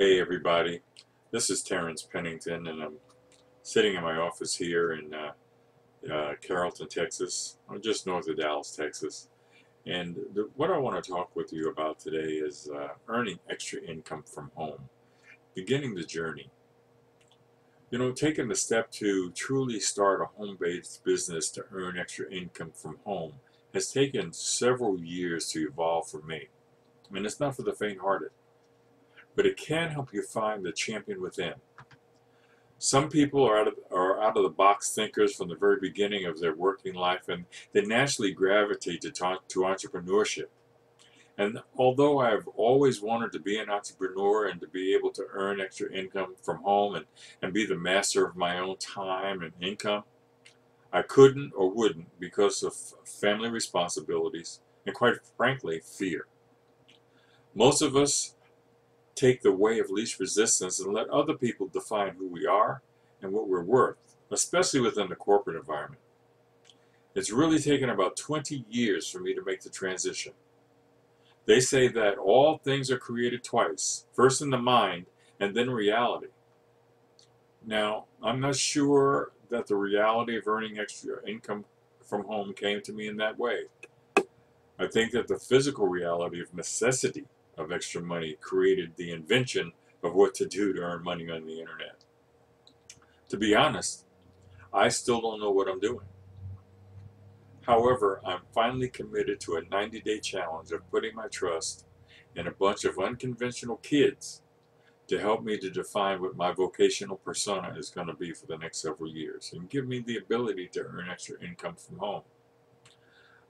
Hey everybody, this is Terrence Pennington and I'm sitting in my office here in uh, uh, Carrollton, Texas, or just north of Dallas, Texas. And what I want to talk with you about today is uh, earning extra income from home, beginning the journey. You know, taking the step to truly start a home-based business to earn extra income from home has taken several years to evolve for me. And it's not for the faint-hearted but it can help you find the champion within. Some people are out of, are out of the box thinkers from the very beginning of their working life and they naturally gravitate to, talk, to entrepreneurship. And although I've always wanted to be an entrepreneur and to be able to earn extra income from home and, and be the master of my own time and income, I couldn't or wouldn't because of family responsibilities and quite frankly, fear. Most of us take the way of least resistance and let other people define who we are and what we're worth, especially within the corporate environment. It's really taken about 20 years for me to make the transition. They say that all things are created twice, first in the mind and then reality. Now, I'm not sure that the reality of earning extra income from home came to me in that way. I think that the physical reality of necessity of extra money created the invention of what to do to earn money on the internet. To be honest, I still don't know what I'm doing. However, I'm finally committed to a 90-day challenge of putting my trust in a bunch of unconventional kids to help me to define what my vocational persona is going to be for the next several years and give me the ability to earn extra income from home.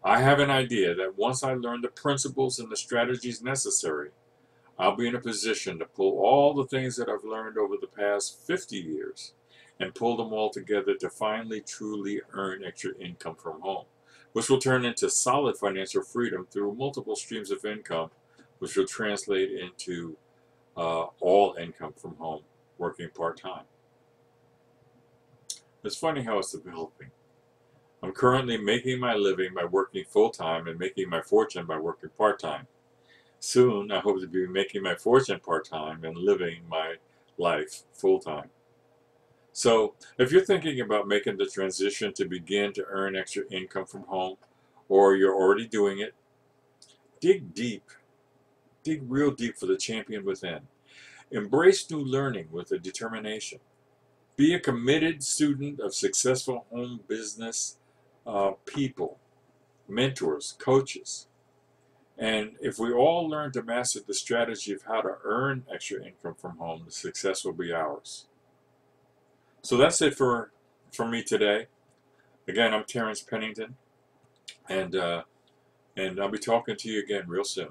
I have an idea that once I learn the principles and the strategies necessary, I'll be in a position to pull all the things that I've learned over the past 50 years and pull them all together to finally truly earn extra income from home, which will turn into solid financial freedom through multiple streams of income, which will translate into uh, all income from home, working part-time. It's funny how it's developing. I'm currently making my living by working full-time and making my fortune by working part-time. Soon, I hope to be making my fortune part-time and living my life full-time. So, if you're thinking about making the transition to begin to earn extra income from home, or you're already doing it, dig deep. Dig real deep for the champion within. Embrace new learning with a determination. Be a committed student of successful home business uh, people, mentors, coaches. And if we all learn to master the strategy of how to earn extra income from home, the success will be ours. So that's it for, for me today. Again, I'm Terrence Pennington, and, uh, and I'll be talking to you again real soon.